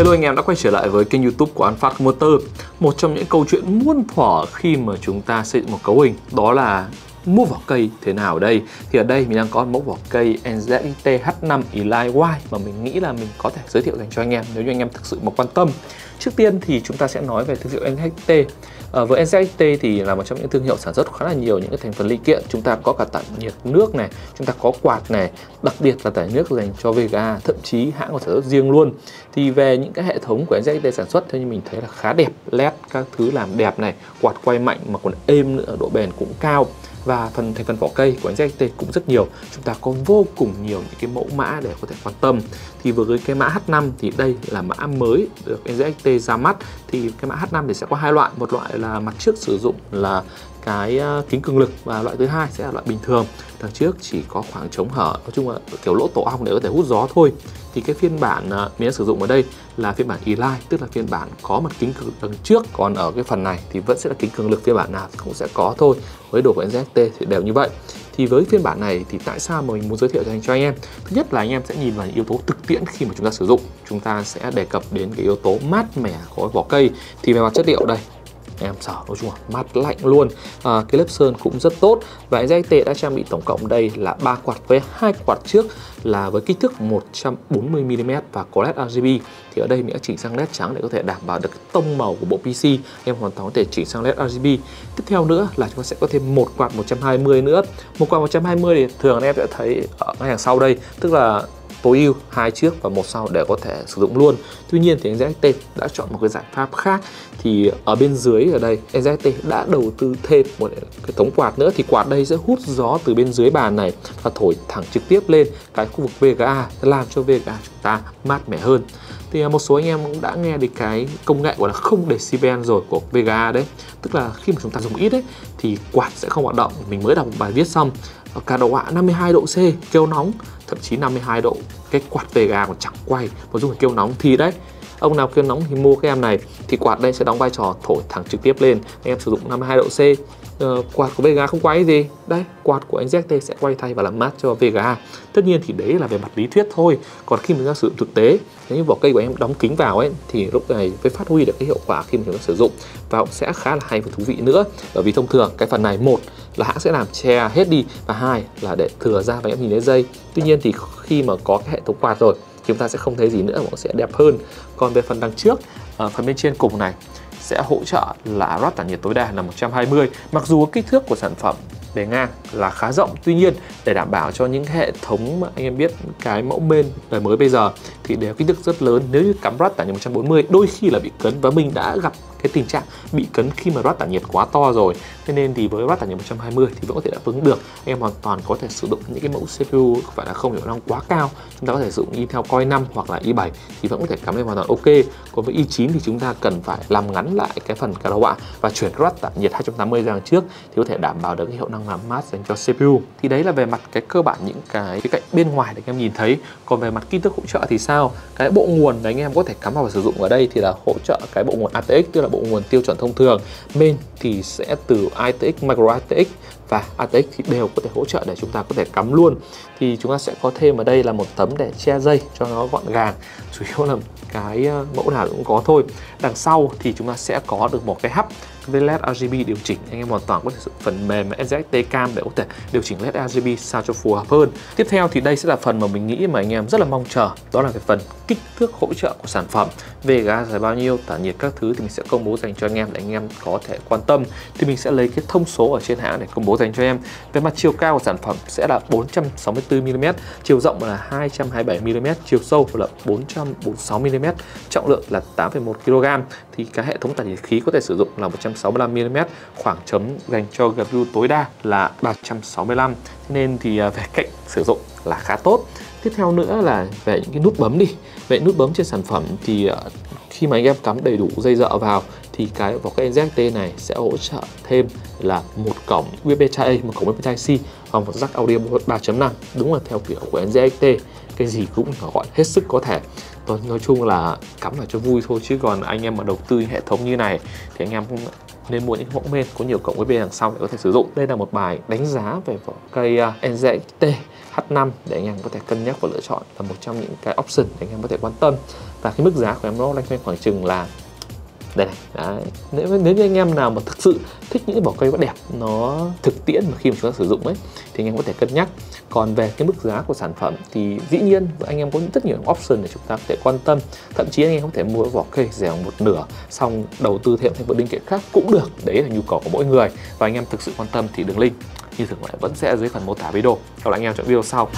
Hello anh em, đã quay trở lại với kênh youtube của Alphard Motor. Một trong những câu chuyện muôn thuở khi mà chúng ta xây dựng một cấu hình, Đó là mua vỏ cây thế nào ở đây? Thì ở đây mình đang có một vỏ cây NZXT H5 Elite Y Mà mình nghĩ là mình có thể giới thiệu dành cho anh em nếu như anh em thực sự mà quan tâm. Trước tiên thì chúng ta sẽ nói về thương hiệu NZXT À, ờ, với NZXT thì là một trong những thương hiệu sản xuất khá là nhiều những cái thành phần linh kiện. Chúng ta có cả tản nhiệt nước này chúng ta có quạt này đặc biệt là tản nước dành cho Vega thậm chí hãng còn sản xuất riêng luôn. Thì về những cái hệ thống của NZXT sản xuất theo như mình thấy là khá đẹp led các thứ làm đẹp này quạt quay mạnh mà còn êm nữa độ bền cũng cao và phần thành phần vỏ cây của NZXT cũng rất nhiều. Chúng ta có vô cùng nhiều những cái mẫu mã để có thể quan tâm. Thì với cái mã H5 thì đây là mã mới được NZXT ra mắt. Thì cái mã H5 thì sẽ có hai loại. Một loại là mặt trước sử dụng là cái ờ, kính cường lực và loại thứ hai sẽ là loại bình thường. Đằng trước chỉ có khoảng trống hở, nói chung là kiểu lỗ tổ ong để có thể hút gió thôi. Thì cái phiên bản ờ, mình đã sử dụng ở đây là phiên bản Eli, tức là phiên bản có mặt kính cường lực đằng trước. Còn ở cái phần này thì vẫn sẽ là kính cường lực, phiên bản nào cũng sẽ có thôi. Với đồ của NZT thì đều như vậy. Thì với phiên bản này thì tại sao mà mình muốn giới thiệu cho anh cho anh em? Thứ nhất là anh em sẽ nhìn vào những yếu tố thực tiễn khi mà chúng ta sử dụng. Chúng ta sẽ đề cập đến cái yếu tố mát mẻ của vỏ cây. Thì về mặt chất liệu đây em sở nói chung là mát lạnh luôn. À, cái lớp sơn cũng rất tốt và ZT đã trang bị tổng cộng đây là ba quạt với hai quạt trước là với kích thước 140mm và có led RGB thì ở đây mình đã chỉnh sang led trắng để có thể đảm bảo được tông màu của bộ PC em hoàn toàn có thể chỉnh sang led RGB tiếp theo nữa là chúng ta sẽ có thêm một quạt 120 nữa. Một quạt 120 thì thường anh em sẽ thấy ở ngay hàng sau đây tức là tối ưu hai trước và một sau để có thể sử dụng luôn. Tuy nhiên thì NZXT đã chọn một cái giải pháp khác. Thì ở bên dưới ở đây NZXT đã đầu tư thêm một cái tống quạt nữa. Thì quạt đây sẽ hút gió từ bên dưới bàn này và thổi thẳng trực tiếp lên cái khu vực VGA làm cho VGA chúng ta mát mẻ hơn. Thì à, một số anh em cũng đã nghe được cái công nghệ gọi là không decibel rồi của VGA đấy. Tức là khi mà chúng ta dùng ít đấy thì quạt sẽ không hoạt động. Mình mới đọc một bài viết xong. Cả đầu họa 52 độ C, kêu nóng thậm chí 52 độ, cái quạt VGA còn chẳng quay mà dùng kêu nóng thì đấy. Ông nào kêu nóng thì mua cái em này, thì quạt đây sẽ đóng vai trò thổi thẳng trực tiếp lên. Anh em sử dụng 52 độ C uh, quạt của Vega không quay gì. Đây quạt của anh ZT sẽ quay thay và làm mát cho Vega. Tất nhiên thì đấy là về mặt lý thuyết thôi. Còn khi mình ra sử dụng thực tế nếu như vỏ cây của em đóng kính vào ấy thì lúc này mới phát huy được cái hiệu quả khi mình sử dụng. Và cũng sẽ khá là hay và thú vị nữa. Bởi vì thông thường cái phần này một là hãng sẽ làm che hết đi và hai là để thừa ra và em nhìn thấy dây. Tuy nhiên thì khi mà có cái hệ thống quạt rồi chúng ta sẽ không thấy gì nữa mà sẽ đẹp hơn. Còn về phần đằng trước ở phần bên trên cùng này sẽ hỗ trợ là rót tản nhiệt tối đa là 120 mặc dù kích thước của sản phẩm bề ngang là khá rộng, tuy nhiên để đảm bảo cho những hệ thống mà anh em biết, cái mẫu bên đời mới bây giờ thì đều kích thước rất lớn. Nếu như cắm rát tản nhiệt 140 đôi khi là bị cấn và mình đã gặp cái tình trạng bị cấn khi mà rát tản nhiệt quá to rồi. Thế nên thì với rát tản nhiệt 120 thì vẫn có thể đáp ứng được. Em hoàn toàn có thể sử dụng những cái mẫu CPU phải là không hiệu năng quá cao. Chúng ta có thể sử dụng Intel Core 5 hoặc là e i7 thì vẫn có thể cắm lên hoàn toàn ok. Còn với e i9 thì chúng ta cần phải làm ngắn lại cái phần kW và chuyển rát tản nhiệt 280 ra trước thì có thể đảm bảo được cái hiệu năng làm mát dành cho CPU thì đấy là về mặt cái cơ bản những cái cái cạnh bên ngoài để em nhìn thấy. Còn về mặt kích thước hỗ trợ thì sao? Cái bộ nguồn anh em có thể cắm vào và sử dụng ở đây thì là hỗ trợ cái bộ nguồn ATX, tức là bộ nguồn tiêu chuẩn thông thường. Main thì sẽ từ ITX Micro ITX và ATX thì đều có thể hỗ trợ để chúng ta có thể cắm luôn. Thì chúng ta sẽ có thêm ở đây là một tấm để che dây cho nó gọn gàng. Chủ yếu là cái ờ, mẫu nào cũng có thôi. Đằng sau thì chúng ta sẽ có được một cái hub với LED RGB điều chỉnh. Anh em hoàn toàn có thể sử dụng phần mềm NZXT Cam để có thể điều chỉnh LED RGB sao cho phù hợp hơn. Tiếp theo thì đây sẽ là phần mà mình nghĩ mà anh em rất là mong chờ. Đó là cái phần kích thước hỗ trợ của sản phẩm. Về ga dài bao nhiêu tản nhiệt các thứ thì mình sẽ công bố dành cho anh em để anh em có thể quan tâm. Thì mình sẽ lấy cái thông số ở trên hãng để công bố dành cho em. Về mặt chiều cao của sản phẩm sẽ là 464mm chiều rộng là 227mm chiều sâu là 446mm trọng lượng là 8,1 kg thì cái hệ thống tản nhiệt khí có thể sử dụng là 165mm khoảng chấm dành cho GPU tối đa là 365 nên thì à, về cạnh sử dụng là khá tốt. Tiếp theo nữa là về những cái nút bấm đi. Về nút bấm trên sản phẩm thì à, khi mà anh em cắm đầy đủ dây dợ vào thì cái vỏ cây NZT này sẽ hỗ trợ thêm là một cổng USB Type A, một cổng USB Type C và một jack audio 3.5 đúng là theo kiểu của NZT cái gì cũng gọi hết sức có thể. Tôi nói chung là cắm vào cho vui thôi chứ còn anh em mà đầu tư hệ thống như này thì anh em cũng nên mua những mẫu men có nhiều cổng USB đằng sau để có thể sử dụng. Đây là một bài đánh giá về vỏ cây à, NZXT H5 để anh em có thể cân nhắc và lựa chọn là một trong những cái option để anh em có thể quan tâm. Và cái mức giá của em nó loanh quanh khoảng chừng là đây này đấy. Nếu, nếu như anh em nào mà thực sự thích những cái vỏ cây nó đẹp nó thực tiễn mà khi mà chúng ta sử dụng ấy thì anh em có thể cân nhắc. Còn về cái mức giá của sản phẩm thì dĩ nhiên anh em có rất nhiều option để chúng ta có thể quan tâm. Thậm chí anh em có thể mua vỏ cây rẻ một nửa xong đầu tư thêm thêm một linh kiện khác cũng được. Đấy là nhu cầu của mỗi người. Và anh em thực sự quan tâm thì đường link như thường lệ vẫn sẽ dưới phần mô tả video. Gặp lại anh em trong video sau.